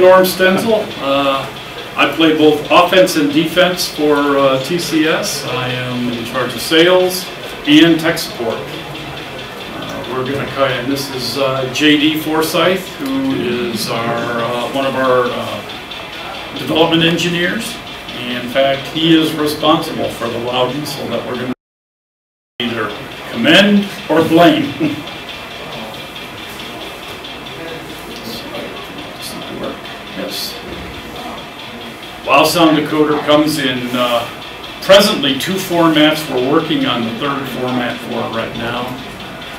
Norm Stenzel. Uh, I play both offense and defense for uh, TCS. I am in charge of sales and tech support. Uh, We're going to cut, of, this is uh, JD Forsyth, who is our, uh, one of our uh, development engineers. In fact, he is responsible for the WOWDiesel that we're going to either commend or blame. Wow Sound Decoder comes in uh, presently two formats. We're working on the third format for it right now.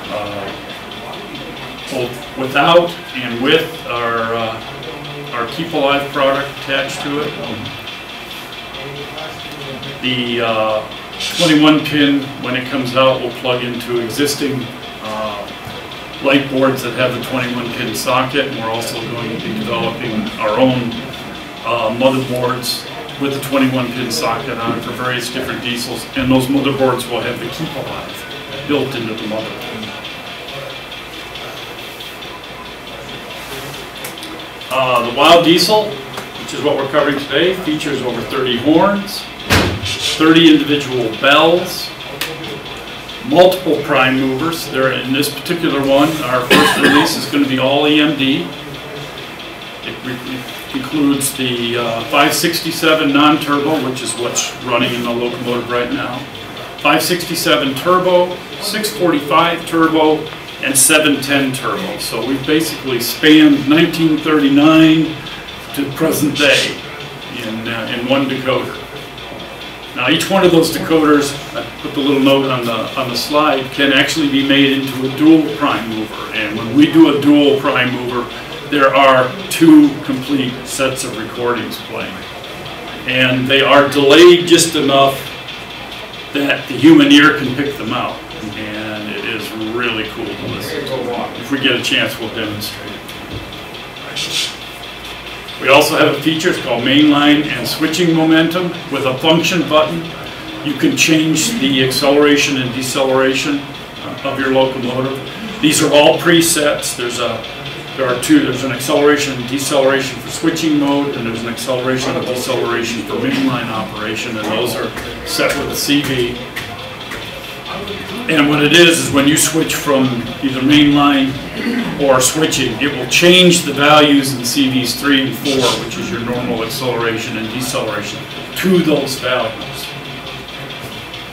Uh, Both without and with our, uh, our Keep Alive product attached to it. The uh, 21 pin, when it comes out, will plug into existing uh, light boards that have a 21 pin socket. And we're also going to be developing our own uh, motherboards with a 21 pin socket on it for various different diesels. And those motherboards will have the Keep Alive built into the motherboard. Uh, The WOWDiesel, which is what we're covering today, features over 30 horns, 30 individual bells, multiple prime movers. There, in this particular one, our first release is going to be all EMD. It it includes the uh, 567 non-turbo, which is what's running in the locomotive right now. 567 turbo, 645 turbo, and 710 turbo. So we've basically spanned 1939 to present day in, uh, in one decoder. Now, each one of those decoders, I put the little note on the, on the slide, can actually be made into a dual prime mover. And when we do a dual prime mover, there are two complete sets of recordings playing. And they are delayed just enough that the human ear can pick them out. And it is really cool to listen to. If we get a chance, we'll demonstrate it. We also have a feature, it's called mainline and switching momentum with a function button. You can change the acceleration and deceleration uh, of your locomotive. These are all presets. There's a, there are two, there's an acceleration and deceleration for switching mode, and there's an acceleration and deceleration for mainline operation, and those are set with a CV. And what it is, is when you switch from either mainline or switching, it will change the values in CVs three and four, which is your normal acceleration and deceleration, to those values.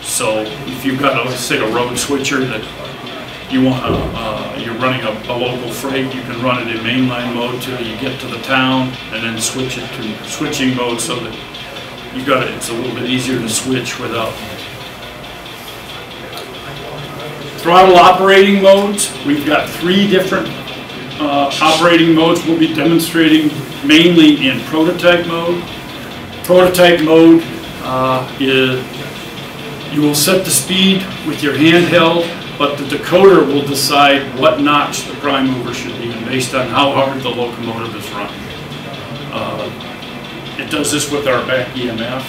So if you've got, let's say, a road switcher that you want, uh, uh, you're running a, a local freight, you can run it in mainline mode till you get to the town, and then switch it to switching mode so that you got it, it's a little bit easier to switch without Throttle operating modes, we've got three different uh, operating modes we'll be demonstrating mainly in prototype mode. Prototype mode uh, is, you will set the speed with your handheld, but the decoder will decide what notch the prime mover should be based on how hard the locomotive is running. Uh, It does this with our back EMF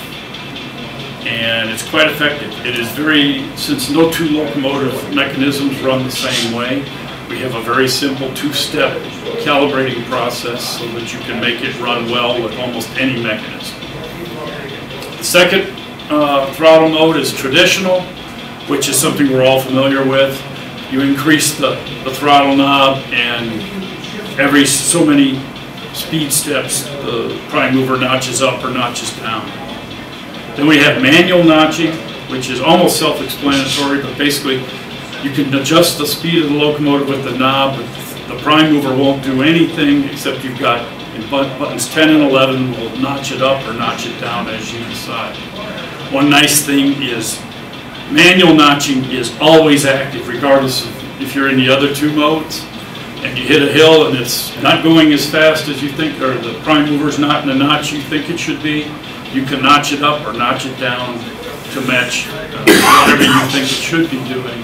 and it's quite effective. It is very, since no two locomotive mechanisms run the same way, we have a very simple two-step calibrating process so that you can make it run well with almost any mechanism. The second uh, throttle mode is traditional, which is something we're all familiar with. You increase the, the throttle knob and every so many speed steps, the prime mover notches up or notches down. Then we have manual notching, which is almost self-explanatory, but basically you can adjust the speed of the locomotive with the knob, but the prime mover won't do anything except you've got buttons 10 and 11 will notch it up or notch it down as you decide. One nice thing is manual notching is always active regardless of if you're in the other two modes and you hit a hill and it's not going as fast as you think, or the prime mover's not in the notch you think it should be, you can notch it up or notch it down to match uh, whatever you think it should be doing.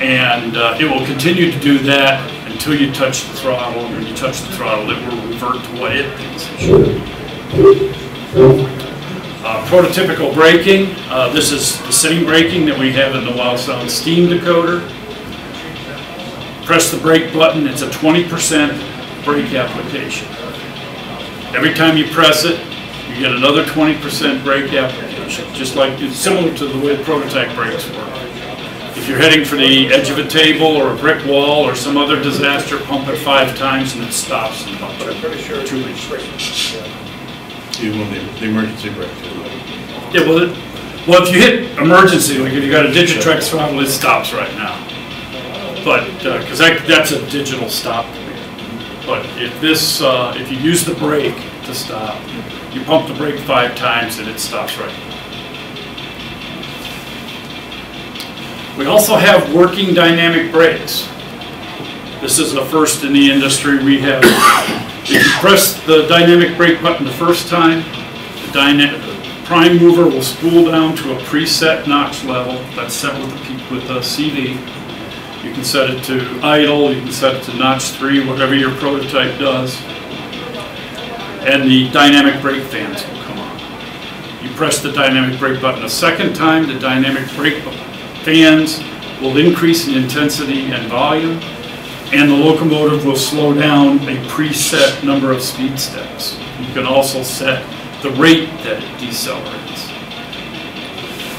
And uh, it will continue to do that until you touch the throttle, and when you touch the throttle, it will revert to what it thinks it should be. Uh, Prototypical braking, uh, this is the same braking that we have in the Wow Sound Steam decoder. Press the brake button, it's a 20% brake application. Every time you press it, you get another 20% brake application, just like, it's similar to the way prototype brakes work. If you're heading for the edge of a table or a brick wall or some other disaster, pump it five times and it stops But I'm pretty sure two inches. When the, the emergency brake. Yeah, well, well, if you hit emergency, like if you got a Digitrax throttle, it stops right now. But, uh 'cause cause that, that's a digital stop. But if this, uh, if you use the brake to stop, you pump the brake five times and it stops right. We also have working dynamic brakes. This is the first in the industry. We have, if you press the dynamic brake button the first time, the prime mover will spool down to a preset notch level that's set with the, with the CV. You can set it to idle, you can set it to notch three, whatever your prototype does. And the dynamic brake fans will come on. You press the dynamic brake button a second time, the dynamic brake fans will increase in intensity and volume, and the locomotive will slow down a preset number of speed steps. You can also set the rate that it decelerates.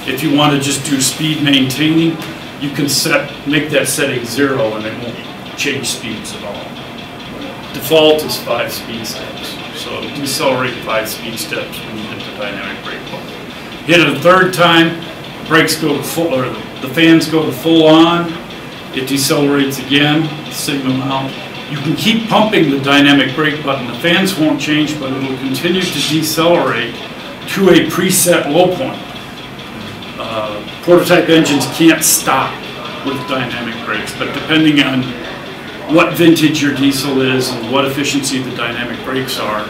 If you want to just do speed maintaining, you can set, make that setting zero and it won't change speeds at all. Default is five speed steps, so decelerate five speed steps when you hit the dynamic brake button. Hit it a third time, brakes go to full, or the fans go to full on, it decelerates again, same amount. You can keep pumping the dynamic brake button, the fans won't change, but it'll continue to decelerate to a preset low point. Uh, Prototype engines can't stop with dynamic brakes, but depending on what vintage your diesel is and what efficiency the dynamic brakes are,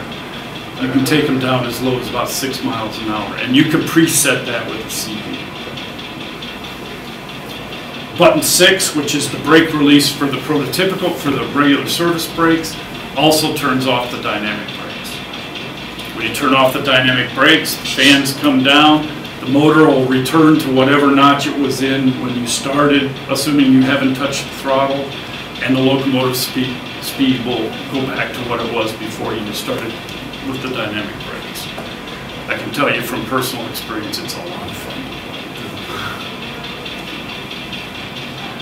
you can take them down as low as about six miles an hour, and you can preset that with a CV. Button six, which is the brake release for the prototypical, for the regular service brakes, also turns off the dynamic brakes. When you turn off the dynamic brakes, the fans come down, the motor will return to whatever notch it was in when you started, assuming you haven't touched the throttle, and the locomotive speed, speed will go back to what it was before you started with the dynamic brakes. I can tell you from personal experience, it's a lot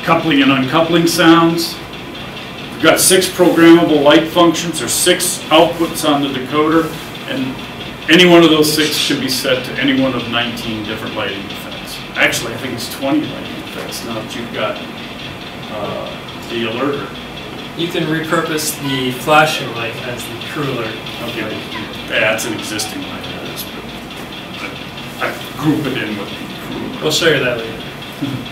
Coupling and uncoupling sounds. We've got six programmable light functions, or six outputs on the decoder, and any one of those six can be set to any one of 19 different lighting effects. Actually, I think it's 20 lighting effects now that you've got uh, the alerter. You can repurpose the flashing light as the crew alert. Okay, that's an existing light, it is, but I I group it in with the crew. We'll show you that later.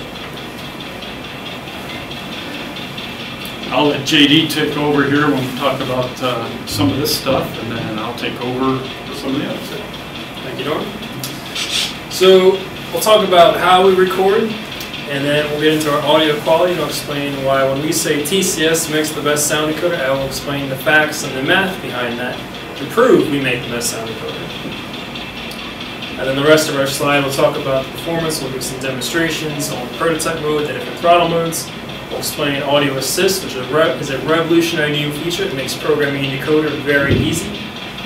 I'll let JD take over here when we talk about uh, some of this stuff, and then I'll take over for some of the other stuff. Thank you, Norm. So we'll talk about how we record, and then we'll get into our audio quality, and I'll explain why when we say TCS makes the best sound decoder, I will explain the facts and the math behind that to prove we make the best sound decoder. And then the rest of our slide, we'll talk about the performance, we'll do some demonstrations on prototype mode, the different throttle modes. Explain audio assist, which is a revolutionary new feature. It makes programming a decoder very easy.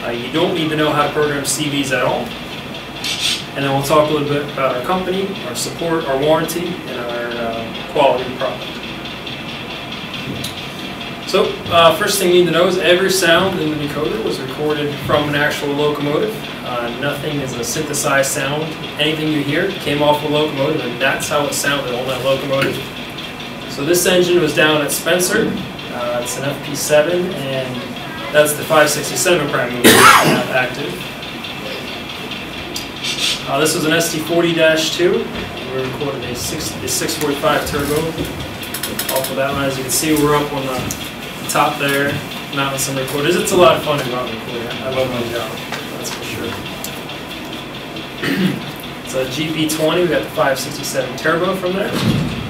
Uh, you don't need to know how to program CVs at all. And then we'll talk a little bit about our company, our support, our warranty, and our uh, quality of product. So, uh, first thing you need to know is every sound in the decoder was recorded from an actual locomotive. Uh, nothing is a synthesized sound. Anything you hear came off a locomotive, and that's how it sounded on that locomotive. So this engine was down at Spencer. Uh, it's an FP7, and that's the 567 prime mover active. Uh, this was an SD40-2. We recorded a, six, a 645 turbo off of that one. As you can see, we're up on the top there, mounting some recorders. It's a lot of fun to go out record. I love my job, that's for sure. it's a GP20. We got the 567 turbo from there.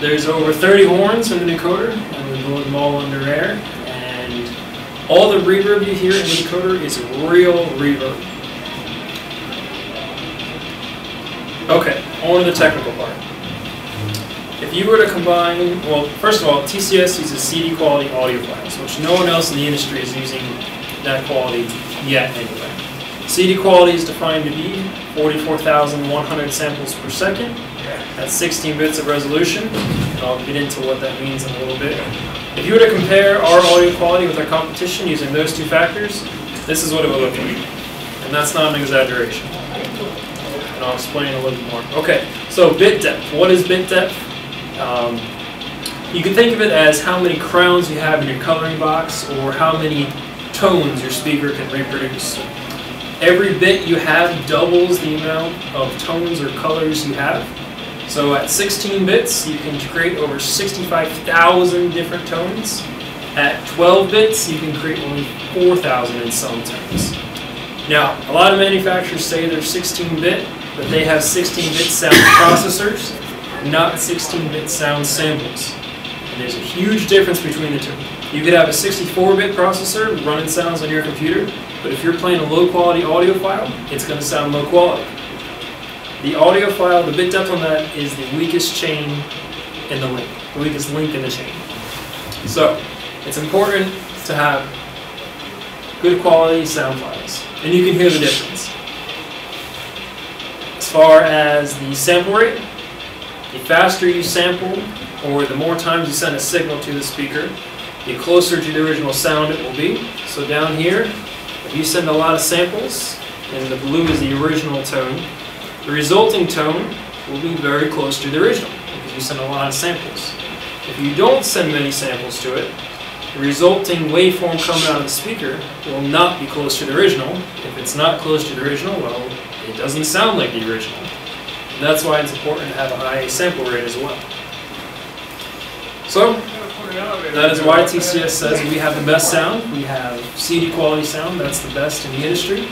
There's over 30 horns in the decoder, and we load them all under air. And all the reverb you hear in the decoder is real reverb. Okay, on to the technical part. if you were to combine, well, first of all, TCS uses CD quality audio files, which no one else in the industry is using that quality yet anyway. CD quality is defined to be 44,100 samples per second. That's 16 bits of resolution, I'll get into what that means in a little bit. If you were to compare our audio quality with our competition using those two factors, this is what it would look like. And that's not an exaggeration. And I'll explain a little bit more. Okay, so bit depth. What is bit depth? Um, you can think of it as how many crowns you have in your coloring box or how many tones your speaker can reproduce. Every bit you have doubles the amount of tones or colors you have. So at 16 bits, you can create over 65,000 different tones. At 12 bits, you can create only 4,000 in some tones. Now, a lot of manufacturers say they're 16-bit, but they have 16-bit sound processors, not 16-bit sound samples. And there's a huge difference between the two. You could have a 64-bit processor running sounds on your computer, but if you're playing a low-quality audio file, it's going to sound low quality. The audio file, the bit depth on that is the weakest chain in the link, the weakest link in the chain. So, it's important to have good quality sound files, and you can hear the difference. As far as the sample rate, the faster you sample, or the more times you send a signal to the speaker, the closer to the original sound it will be. So down here, if you send a lot of samples, and the blue is the original tone, the resulting tone will be very close to the original because you send a lot of samples. If you don't send many samples to it, the resulting waveform coming out of the speaker will not be close to the original. If it's not close to the original, well, it doesn't sound like the original. And that's why it's important to have a high sample rate as well. So, that is why TCS says we have the best sound. We have CD quality sound. That's the best in the industry.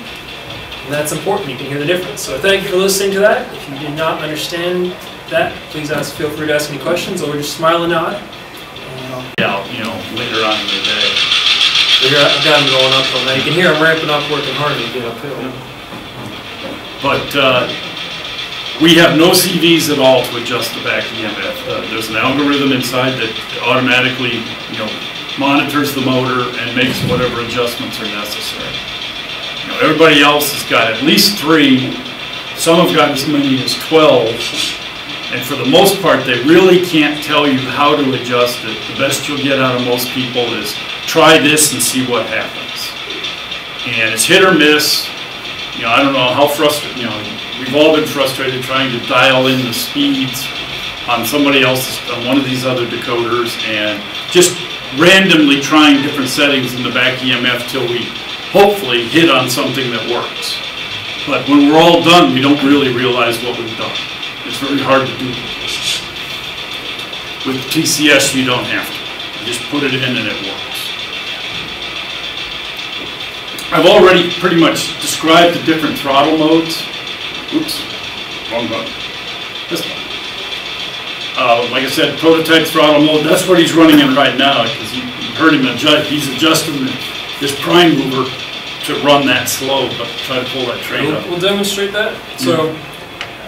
And that's important. You can hear the difference. So thank you for listening to that. If you did not understand that, please ask, feel free to ask any questions or just smile and nod. And Yeah, you know, later on in the day. so here I've got them going uphill now. You can hear them ramping up, working hard to get uphill. But uh, we have no CVs at all to adjust the back EMF. Uh, There's an algorithm inside that automatically, you know, monitors the motor and makes whatever adjustments are necessary. Everybody else has got at least three, some have got as many as 12. And for the most part, they really can't tell you how to adjust it. The best you'll get out of most people is try this and see what happens. And it's hit or miss. You know, I don't know how frustrated, you know, we've all been frustrated trying to dial in the speeds on somebody else's, on one of these other decoders and just randomly trying different settings in the back EMF till we hopefully hit on something that works. But when we're all done, we don't really realize what we've done. It's very hard to do. With TCS, you don't have to. You just put it in and it works. I've already pretty much described the different throttle modes. Oops, wrong button. This one. Uh, like I said, prototype throttle mode, that's what he's running in right now, because you heard him adjust, he's adjusting the- this prime mover to run that slow, but try to pull that train We'll, up. we'll demonstrate that. So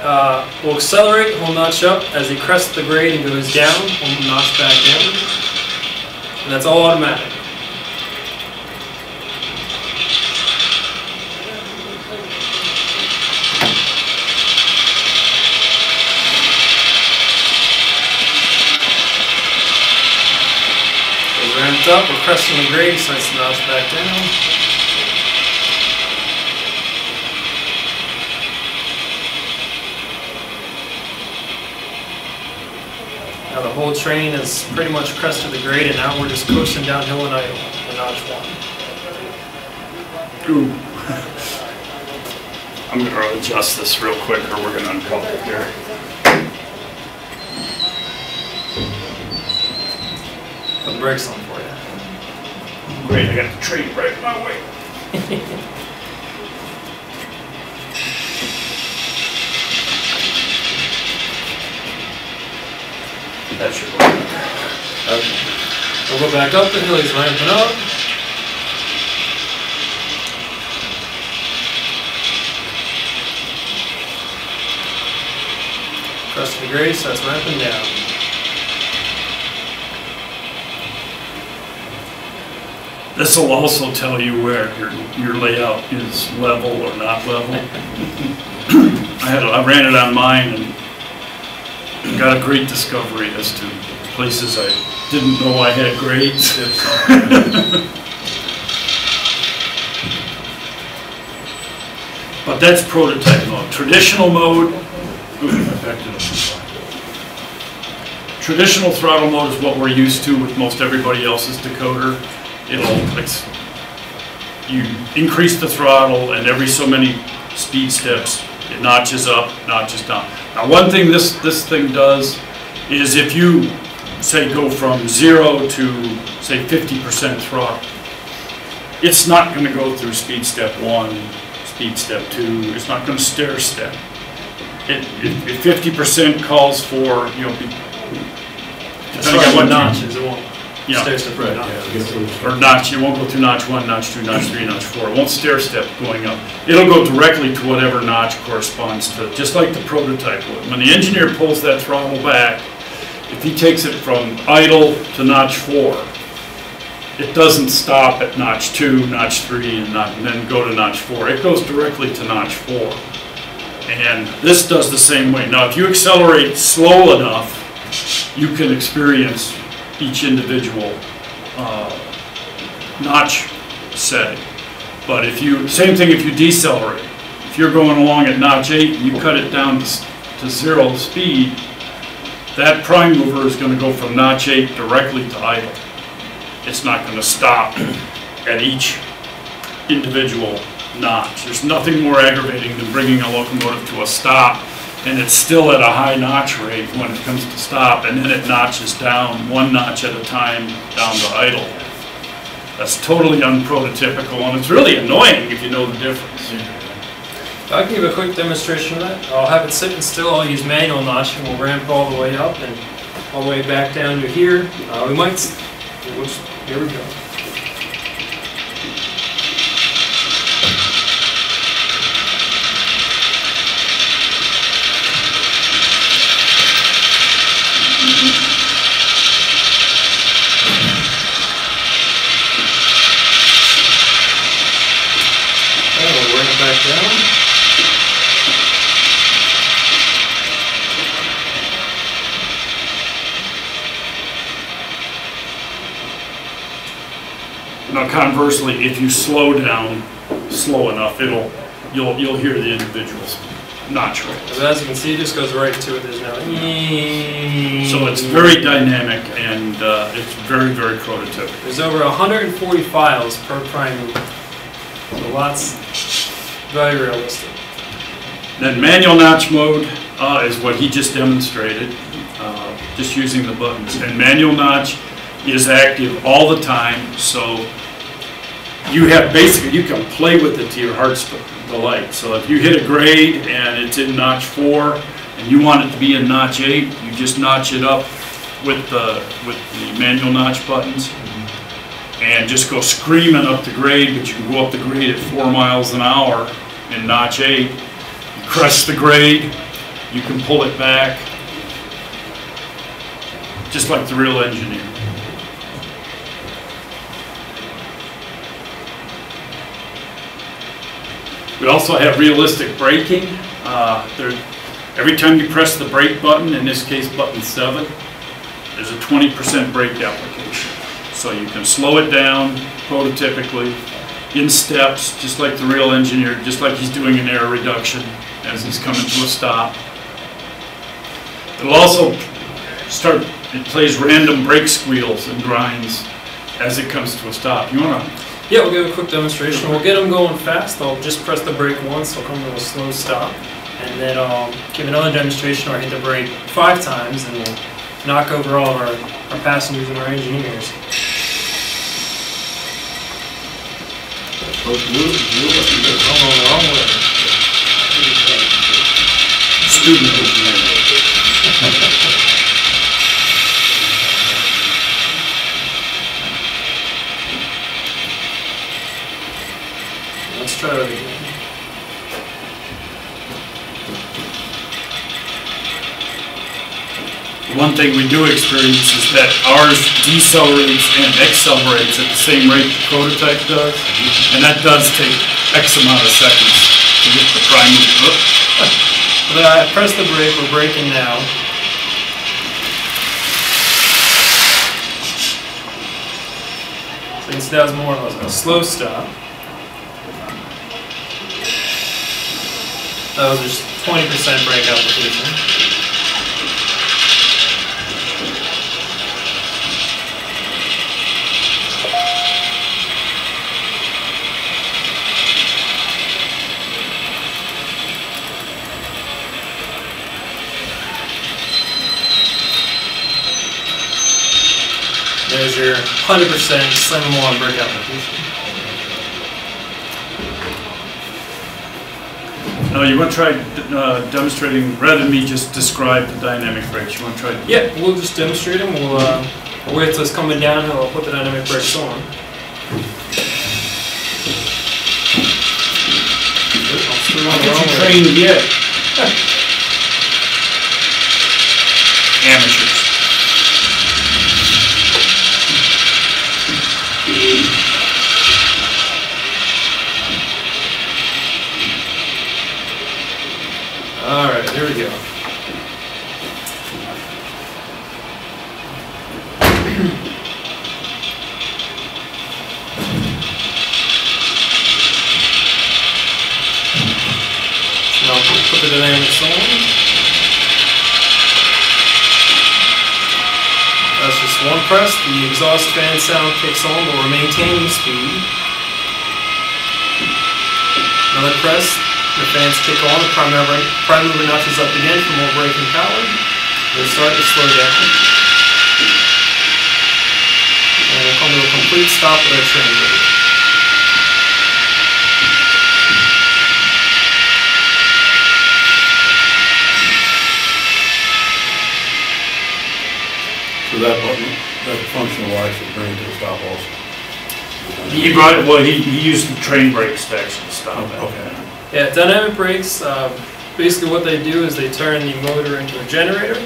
uh, we'll accelerate, we'll notch up. As he crests the grade and goes down, we'll notch back down. And that's all automatic. Up, we're cresting the grade, starts to notch back down. Now the whole train is pretty much crested the grade and now we're just coasting downhill and idle in notch one. Ooh. I'm gonna adjust this real quick or we're gonna uncouple it here. The brakes on. Great, I got the train right in my way. That should work. Okay. We'll go back up the hill, he's ramping up. Crest of the grade starts ramping down. This will also tell you where your, your layout is level or not level. I had, I ran it on mine and got a great discovery as to places I didn't know I had grades. But that's prototype mode. Traditional mode. Traditional throttle mode is what we're used to with most everybody else's decoder. It'll, it's, you increase the throttle and every so many speed steps, it notches up, notches down. Now, one thing this, this thing does is if you, say, go from zero to, say, fifty percent throttle, it's not gonna go through speed step one, speed step two, it's not gonna stair step. It, if fifty percent calls for, you know, depending on what what notch, notches, it won't Yeah. stair step right now. or notch, it won't go through notch one, notch two, notch three, notch four, it won't stair step going up. It'll go directly to whatever notch corresponds to, just like the prototype would. When the engineer pulls that throttle back, if he takes it from idle to notch four, it doesn't stop at notch two, notch three, and not, and then go to notch four. It goes directly to notch four. And this does the same way. Now, if you accelerate slow enough, you can experience each individual uh, notch setting. But if you, same thing if you decelerate. If you're going along at notch eight and you cut it down to, to zero speed, that prime mover is gonna go from notch eight directly to idle. It's not gonna stop at each individual notch. There's nothing more aggravating than bringing a locomotive to a stop and it's still at a high notch rate when it comes to stop, and then it notches down one notch at a time down to idle. That's totally unprototypical, and it's really annoying if you know the difference. I can give a quick demonstration of that. I'll have it sitting still, I'll use manual notch and we'll ramp all the way up and all the way back down to here. Uh, we might, here we go. And we'll ramp back down. Now conversely, if you slow down slow enough, it'll, you'll, you'll hear the individuals notch rates. So as you can see, it just goes right to it, there's no. So it's very dynamic and uh, it's very, very prototypical. There's over 140 files per prime mover. So lots, very realistic. Then manual notch mode uh, is what he just demonstrated, uh, just using the buttons. And manual notch is active all the time, so you have basically, you can play with it to your heart's delight. So if you hit a grade and it's in notch four and you want it to be in notch eight, you just notch it up with the, with the manual notch buttons and just go screaming up the grade, but you can go up the grade at four miles an hour in notch eight you crush the grade, you can pull it back, just like the real engineer. We also have realistic braking. Uh, there, every time you press the brake button, in this case button seven, there's a twenty percent brake application. So you can slow it down prototypically, in steps, just like the real engineer, just like he's doing an air reduction as he's coming to a stop. It'll also start, it plays random brake squeals and grinds as it comes to a stop. You wanna, Yeah, we'll give a quick demonstration. We'll get them going fast. I'll just press the brake once, they'll come to a slow stop. And then I'll give another demonstration where I hit the brake five times and we'll knock over all of our, our passengers and our engineers. I'm going the wrong way. student engineer. Let's try that again. One thing we do experience is that ours decelerates and accelerates at the same rate the prototype does, and that does take X amount of seconds to get the prime move. But I press the brake, we're braking now. So you can see that was more of a slow stop. That just 20% brake application. There's your 100% slim and one brake application. Now, you want to try uh, demonstrating, rather than me just describe the dynamic brakes, you want to try? Yeah, we'll just demonstrate them. We'll, uh, we'll wait till it's coming down and I'll put the dynamic brakes on. Oop, I'll screw on the wrong way. Trained yet? Amateurs. All right, here we go. Now put the dynamics on. That's just one press. The exhaust fan sound kicks on, but we're maintaining speed. Another press, the fans kick on, the prime mover, prime mover notches up again for more braking power. We'll start to slow down. And we'll come to a complete stop with our train brake. So that button, that function will actually bring it to a stop also. He brought, well, he, he used the train brake brakes to actually stop it. Okay. Yeah, dynamic brakes, um, basically what they do is they turn the motor into a generator,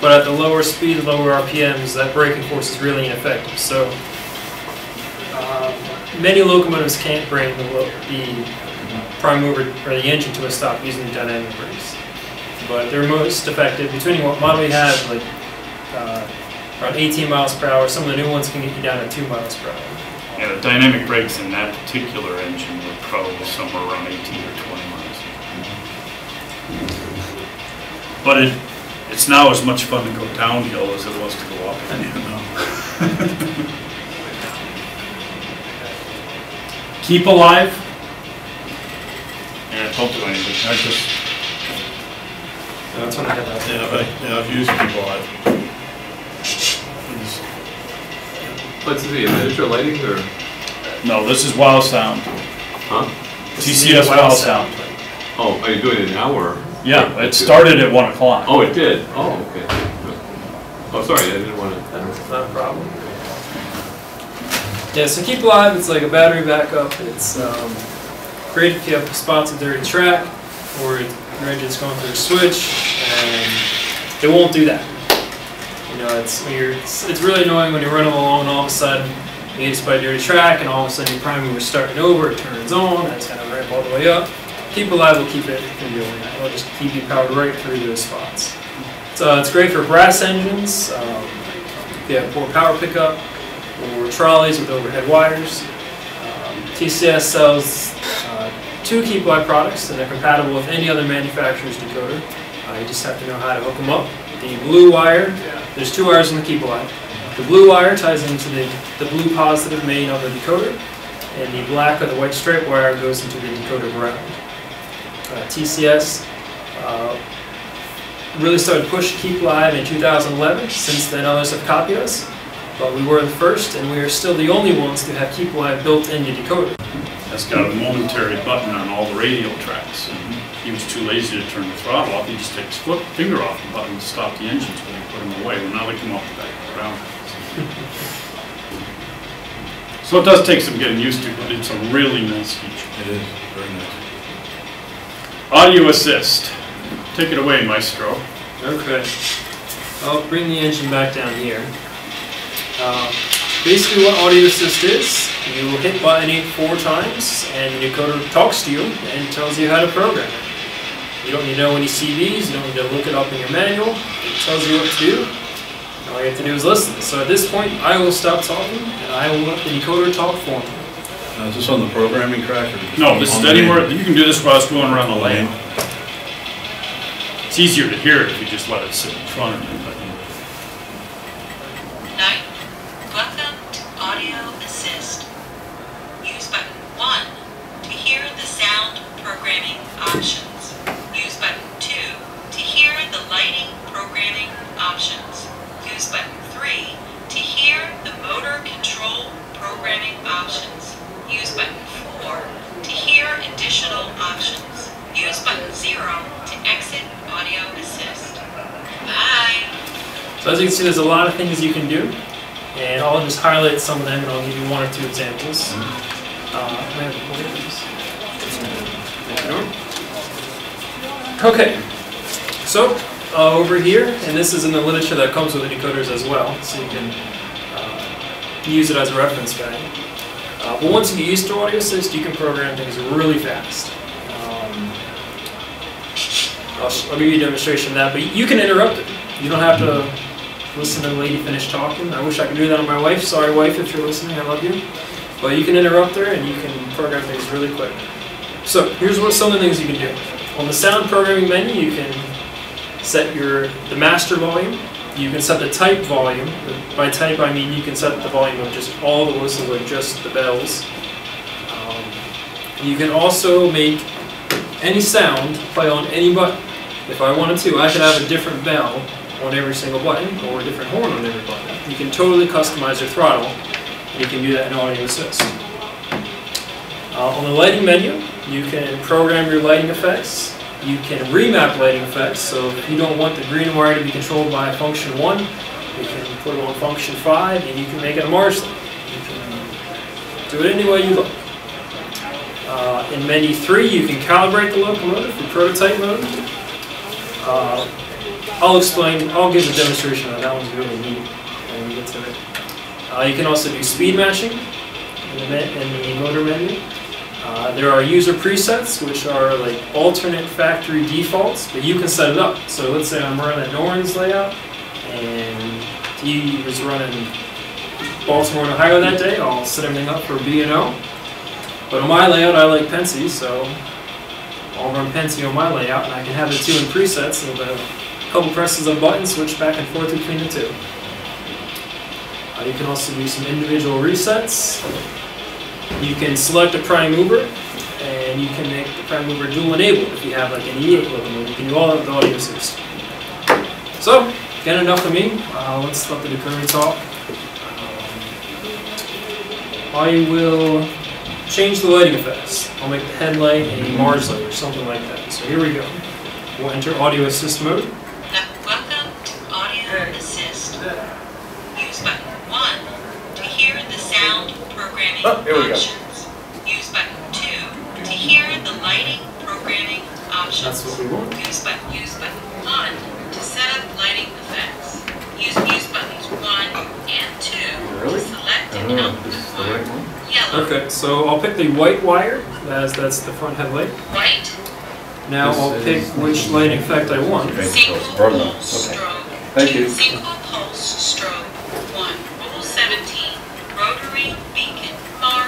but at the lower speed, lower RPMs, that braking force is really ineffective. So um, many locomotives can't bring the, the prime mover or the engine to a stop using the dynamic brakes. But they're most effective. Between what model we have, like uh, around 18 miles per hour, some of the new ones can get you down to 2 miles per hour. Yeah, the dynamic brakes in that particular engine were probably somewhere around 18 or 20 miles. But it, it's now as much fun to go downhill as it was to go up. Keep alive. Yeah, don't do anything, I just, So that's when I had that. Yeah, but, yeah, I've used people, I've. What's the miniature lighting or, no, this is Wow Sound, huh? TCS Wow Sound. Oh, are you doing it now or? Yeah, it started at 1 o'clock. Oh, it did? Oh, okay. Oh, sorry, I didn't want to. That's not a problem. Yeah, so keep alive, it's like a battery backup. It's um, great if you have spots of dirty track or your engine's going through a switch and it won't do that. Know, it's, when you're, it's, it's really annoying when you're running along and all of a sudden you get by a dirty track and all of a sudden your prime mover's starting over, it turns on, that's kind of ramp all the way up. Keep alive will keep it from doing that. It'll just keep you powered right through those spots. So it's great for brass engines, um, if you have poor power pickup, or trolleys with overhead wires. Um, TCS sells uh, two Keep Alive products, and they're compatible with any other manufacturer's decoder. Uh, you just have to know how to hook them up. The blue wire, there's two wires in the Keep Alive. The blue wire ties into the, the blue positive main of the decoder, and the black or the white stripe wire goes into the decoder ground. Uh, TCS uh, really started push Keep Alive in 2011. Since then, others have copied us. But we were the first, and we are still the only ones to have Keep Alive built in your decoder. That's got a momentary button on all the radial tracks. And He was too lazy to turn the throttle off, he just took his foot, finger off the button to stop the engines when he put them away. Well, now they come off the back of the ground. So it does take some getting used to, but it's a really nice feature. It is, very nice. Audio assist. Take it away, Maestro. Okay. I'll bring the engine back down here. Uh, basically what Audio Assist is, you hit button 8 four times and the encoder talks to you and tells you how to program it. You don't need to know any CVs, you don't need to look it up in your manual, it tells you what to do. All you have to do is listen. So at this point, I will stop talking and I will let the decoder talk for me. Now, is this on the programming track or? No, this is on the main? anywhere, you can do this while it's going around the On lane. It's easier to hear it if you just let it sit in front of you, see, there's a lot of things you can do, and I'll just highlight some of them, and I'll give you one or two examples. Uh, may I have a pointer, please? Thank you, Norm. Okay, so uh, over here, and this is in the literature that comes with the decoders as well, so you can uh, use it as a reference guide. Uh, but once you get used to Audio Assist, you can program things really fast. Um, I'll, I'll give you a demonstration of that, but you can interrupt it. You don't have to listen to the lady finish talking. I wish I could do that on my wife. Sorry, wife, if you're listening, I love you. But you can interrupt her and you can program things really quick. So here's what some of the things you can do. On the sound programming menu, you can set your the master volume. You can set the type volume. By type, I mean you can set the volume of just all the whistles or just the bells. Um, you can also make any sound play on any button. If I wanted to, I could have a different bell on every single button or a different horn on every button. You can totally customize your throttle, and you can do that in Audio Assist. Uh, on the lighting menu, you can program your lighting effects. You can remap lighting effects, so if you don't want the green wire to be controlled by function 1, you can put it on function 5, and you can make it a Mars light. You can do it any way you like. Uh, in menu 3, you can calibrate the locomotive for prototype mode. Uh, I'll explain, I'll give a demonstration on that one's really neat when we get to it. Uh, you can also do speed matching in the, in the motor menu. Uh, there are user presets, which are like alternate factory defaults, but you can set it up. So let's say I'm running Norton's layout, and he was running Baltimore and Ohio that day. I'll set everything up for B and O. But on my layout, I like Pennsy, so I'll run Pennsy on my layout, and I can have the two in presets with couple presses of a button, switch back and forth between the two. Uh, you can also do some individual resets. You can select a prime mover, and you can make the prime mover dual enabled if you have like an E8 locomotive. You can do all of the audio assist. So, again, enough of me. Uh, let's let the decoder talk. Um, I will change the lighting effects. I'll make the headlight a Mars light or something like that. So here we go. We'll enter audio assist mode. Now, welcome to Audio Assist. Use button 1 to hear the sound programming Oh, here we go. Use button 2 to hear the lighting programming options. That's what we want. Use button, use button 1 to set up lighting effects. Use, use buttons 1 and 2 Really? to select I an don't output this the right one. one? Yellow, Okay, so I'll pick the white wire, as that's the front headlight. white, Now This I'll pick which lighting effect I want. Okay, so single it's broad enough. pulse Okay. strobe. Thank you. Single pulse strobe,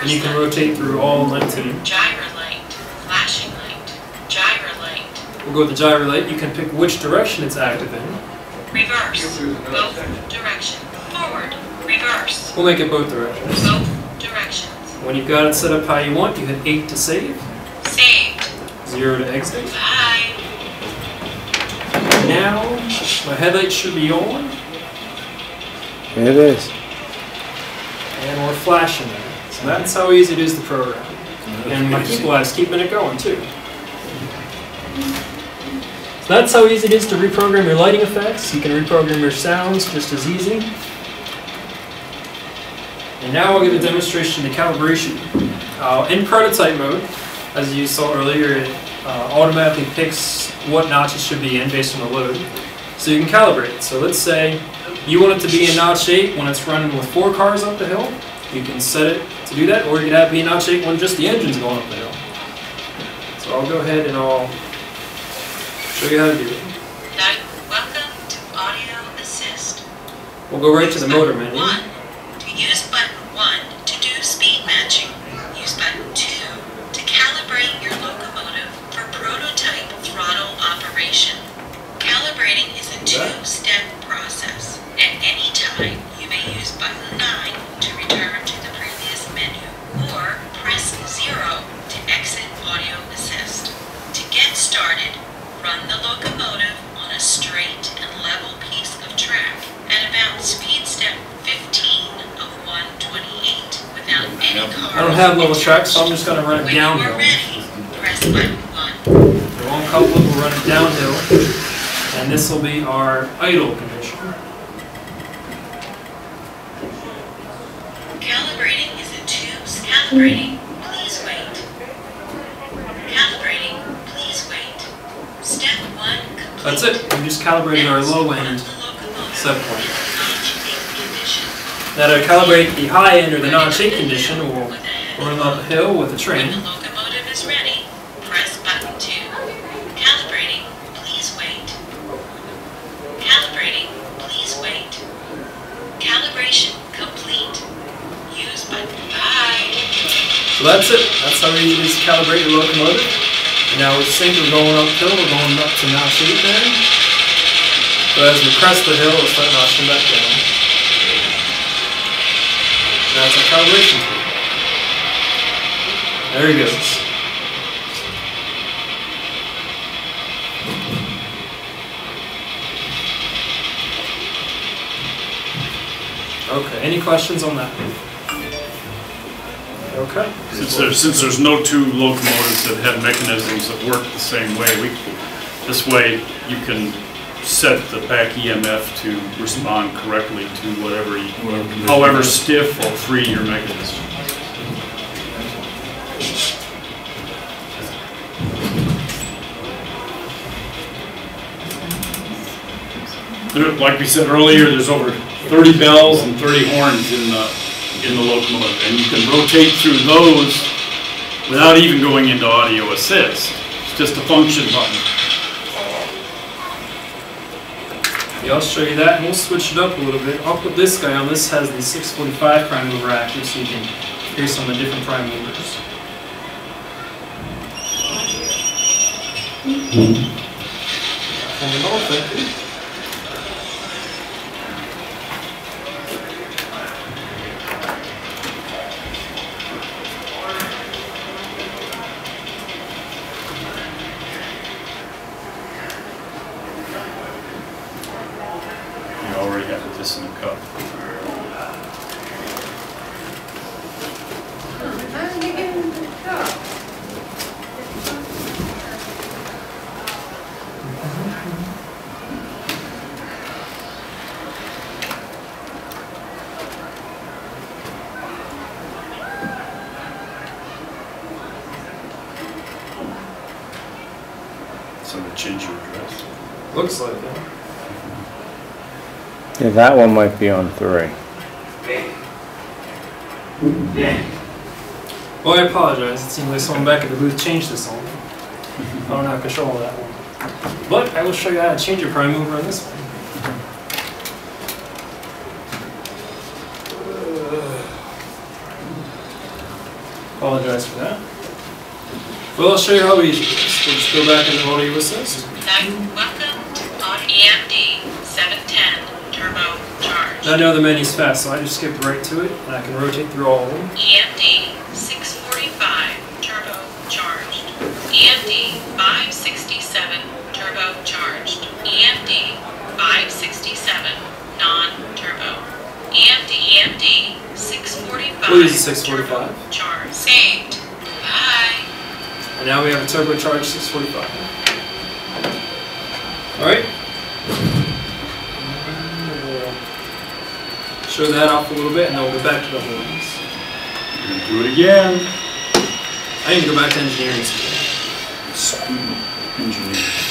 And you can rotate through all 19. gyro light, flashing light, gyro light, We'll go with the gyro light. You can pick which direction it's active in. reverse, both directions, forward, reverse, We'll make it both directions. both directions, When you've got it set up how you want, you hit 8 to save, saved, 0 to exit. bye. Now, my headlight should be on, It is. and we're flashing it. So that's how easy it is to program. And my equalize keeping it going too. So that's how easy it is to reprogram your lighting effects. You can reprogram your sounds just as easy. And now I'll give a demonstration of calibration. Uh, in prototype mode, as you saw earlier, it uh, automatically picks what notch it should be in based on the load. So you can calibrate. So let's say you want it to be in odd shape when it's running with four cars up the hill. You can set it to do that, or you can have it be shake when just the engine's going up the hill. So I'll go ahead and I'll show you how to do it. Now, welcome to Audio Assist. We'll go right to the motor menu. Have level track, so I'm just gonna run it downhill. ready, press button 1. The one couple will run it downhill, and this will be our idle condition. Calibrating is a two. Calibrating, please wait. Calibrating, please wait. Step 1 complete. That's it. We just calibrated our low end set point. to calibrate the high end or the non-shake condition, we'll With a head run up a hill with a When train. the locomotive is ready, press button two. Calibrating, please wait. Calibrating, please wait. Calibration complete. Use button five. So that's it. That's how easy it is to calibrate your locomotive. And now we think we're going uphill, we're going up to non-shake there. But as we crest the hill, we'll start notching back down. That's our calibration tool. There he goes. Okay, any questions on that? Okay. Since there's, since there's no two locomotives that have mechanisms that work the same way, we, this way you can set the back EMF to respond correctly to whatever, you- however stiff or free your mechanism. There- Like we said earlier, there's over 30 bells and 30 horns in the, in the locomotive, and you can rotate through those without even going into audio assist. It's just a function button. Yeah, I'll show you that, and we'll switch it up a little bit. I'll put this guy on. This has the 645 prime mover active, so you can hear some of the different prime movers. Turn it off, thank you. You already have this in the cup. Somebody change your address. Looks like it. Yeah, that one might be on three. Well, I apologize. It seems like someone back at the booth changed this one. I don't have control of that one. But I will show you how to change your prime mover on this one. Apologize for that. Well, I'll show you how we use just go back into audio assist. Now, welcome to Audio EMD 710 Turbo Charge. I know the menu's fast, so I just skipped right to it, and I can rotate through all of them. EMD 645 Turbo Charged. EMD 567 Turbo Charged. EMD 567 Non-Turbo. EMD EMD 645 We'll the 645. Now we have a turbocharged 645. Alright. Show that off a little bit and then we'll go back to the horns. Do it again. I need to go back to engineering school. Student engineer.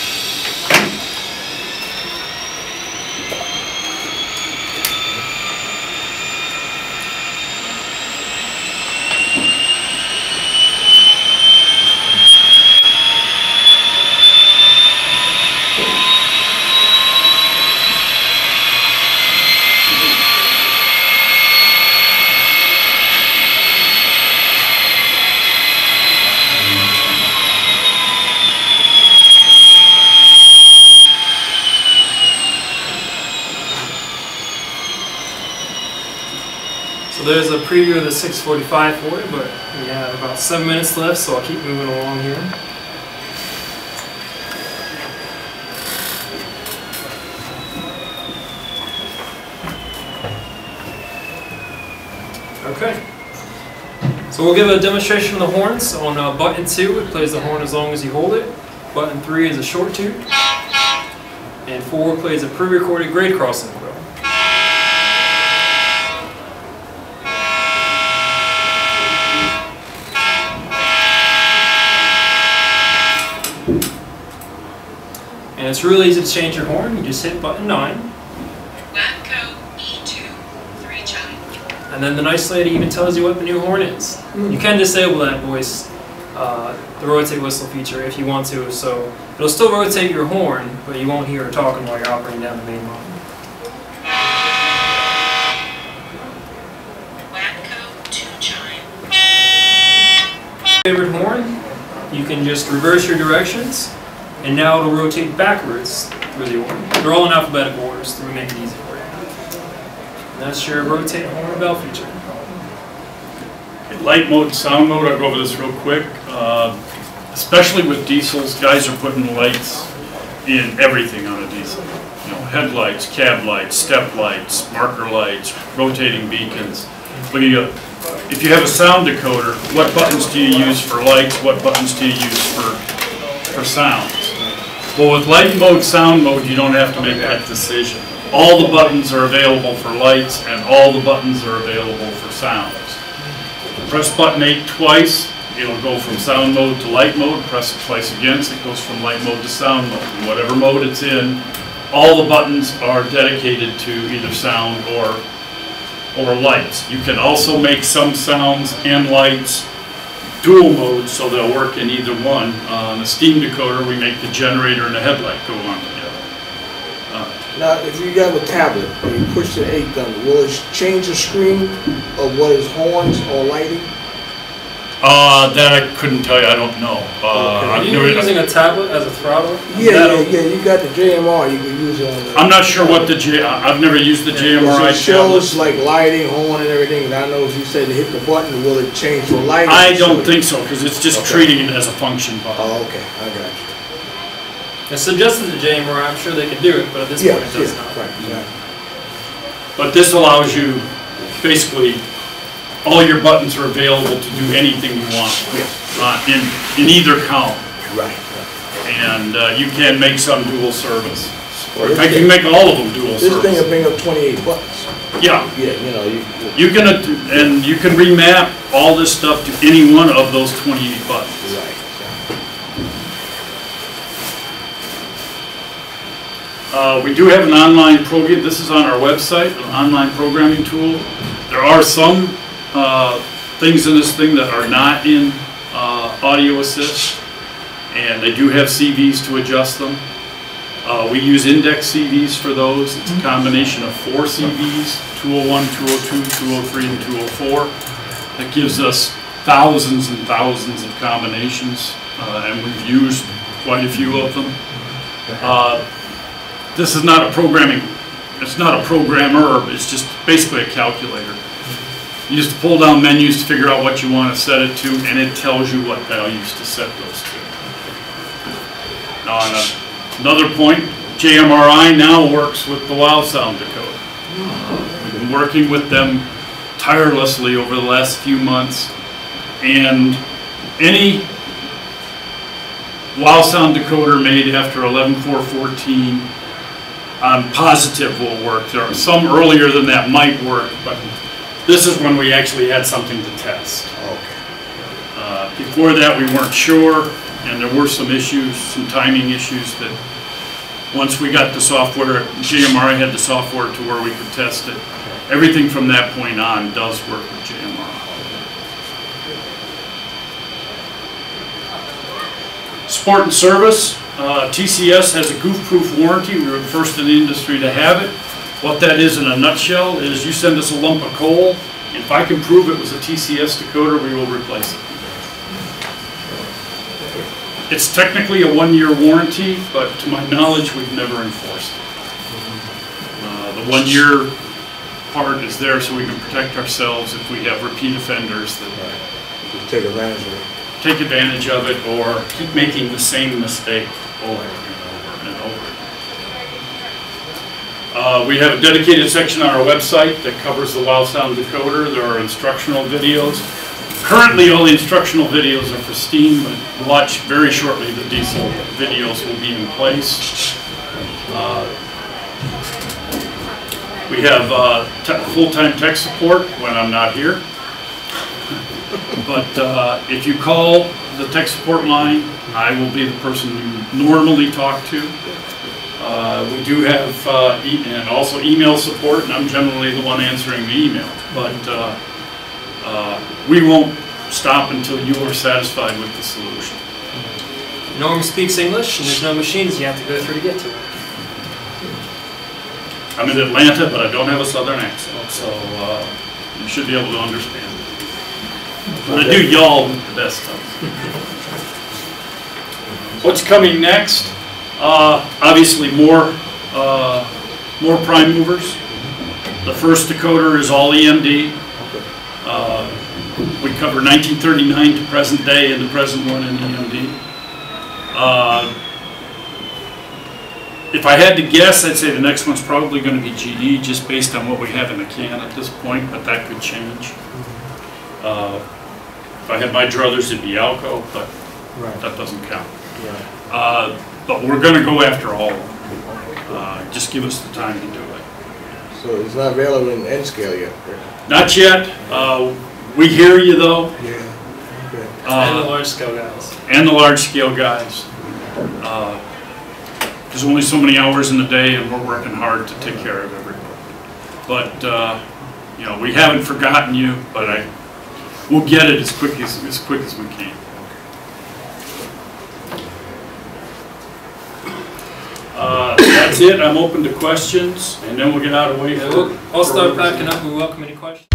there's a preview of the 645 for you, but we have about seven minutes left, so I'll keep moving along here. Okay. So we'll give a demonstration of the horns. On uh, button two, it plays the horn as long as you hold it. Button three is a short tune. And four plays a pre-recorded grade crossing it's really easy to change your horn. You just hit button nine. Wabco E2, three chime. And then the nice lady even tells you what the new horn is. You can disable that voice, uh, the rotate whistle feature if you want to, so it'll still rotate your horn, but you won't hear her talking while you're operating down the main line. Wabco two chime. Favorite horn, you can just reverse your directions, and now it'll rotate backwards through the order. They're all in alphabetical order, so we make it easy for you. And that's your rotate horn bell feature. Light mode, sound mode, I'll go over this real quick. Uh, Especially with diesels, guys are putting lights in everything on a diesel. You know, headlights, cab lights, step lights, marker lights, rotating beacons. But you, if you have a sound decoder, what buttons do you use for lights, what buttons do you use for, for sounds? Well, with light mode, sound mode, you don't have to make that decision. All the buttons are available for lights and all the buttons are available for sounds. Press button eight twice, it'll go from sound mode to light mode. Press it twice again, it goes from light mode to sound mode. In whatever mode it's in, all the buttons are dedicated to either sound or, or lights. You can also make some sounds and lights dual mode, so they'll work in either one. Uh, On the steam decoder, we make the generator and the headlight go on together. Now, if you have a tablet and you push the eight button, will it change the screen of what is horns or lighting? Uh, that I couldn't tell you, I don't know. Uh, Okay. I've Are you never- using a tablet as a throttle? Yeah, yeah, That'll- yeah, you got the JMR, you can use it on the. I'm not sure what the J, I- I've never used the JMRI It shows tablets. like lighting, horn and everything, and I know if you said to hit the button, will it change the lighting? I don't think so, because it's just Okay. treating it as a function button. Oh, okay, I got you. It's suggested to JMR, I'm sure they could do it, but at this Yeah, point it does yeah, not. right, yeah. But this allows you, basically, all your buttons are available to do anything you want uh, in, in either column. Right. And uh, you can make some dual service. Well, In fact, you can make all of them dual service. This thing will bring up twenty-eight buttons. Yeah, Yeah, you know, you. you can, uh, and you can remap all this stuff to any one of those 28 buttons. Right. Uh, We do have an online program, this is on our website, an online programming tool. There are some uh, things in this thing that are not in uh, Audio Assist, and they do have CVs to adjust them. Uh, We use index CVs for those. It's a combination of four CVs, 201, 202, 203, and 204. That gives us thousands and thousands of combinations, uh, and we've used quite a few of them. Uh, this is not a programming, it's not a programmer, it's just basically a calculator. You just pull down menus to figure out what you want to set it to, and it tells you what values to set those to. Now, on a- another point, JMRI now works with the WOW sound decoder. We've been working with them tirelessly over the last few months, and any WOW sound decoder made after 11.4.14 I'm positive will work. There are some earlier than that might work, but this is when we actually had something to test. Okay. Uh, Before that, we weren't sure, and there were some issues, some timing issues that, once we got the software, JMRI had the software to where we could test it. Everything from that point on does work with JMRI. Support and service, uh, TCS has a goof-proof warranty. We were the first in the industry to have it. What that is in a nutshell is you send us a lump of coal, and if I can prove it was a TCS decoder, we will replace it. It's technically a one-year warranty, but to my knowledge, we've never enforced it. Uh, The one-year part is there so we can protect ourselves if we have repeat offenders that Just take advantage of it. take advantage of it or keep making the same mistake over and over and over. Uh, we have a dedicated section on our website that covers the Wow Sound decoder. There are instructional videos. Currently, all the instructional videos are for Steam, but watch very shortly the diesel videos will be in place. Uh, We have uh, full-time tech support when I'm not here. But uh, if you call the tech support line, I will be the person you normally talk to. Uh, We do have, uh, e- and also email support, and I'm generally the one answering the email. But uh, uh, we won't stop until you are satisfied with the solution. Norm speaks English, and there's no machines you have to go through to get to it. I'm in Atlanta, but I don't have a southern accent, so uh, you should be able to understand. But I do y'all with the best of. What's coming next? Uh, Obviously, more, uh, more prime movers. The first decoder is all EMD. Uh, We cover 1939 to present day and the present one in EMD. Uh, if I had to guess, I'd say the next one's probably gonna be GE, just based on what we have in the can at this point, but that could change. Uh, If I had my druthers, it'd be Alco, but Right, that doesn't count. right. Uh, But we're gonna go after all of them. Uh, Just give us the time to do it. So it's not available in N scale yet? Not yet. Uh, We hear you, though, Yeah. Okay. and the uh, large scale guys. and the large-scale guys. Uh, There's only so many hours in the day, and we're working hard to take care of everybody. But, uh, you know, we haven't forgotten you, but I, we'll get it as quick as, as quick as we can. Uh, That's it, I'm open to questions, and then we'll get out of the way. Yeah, we'll- I'll start packing up. We welcome any questions.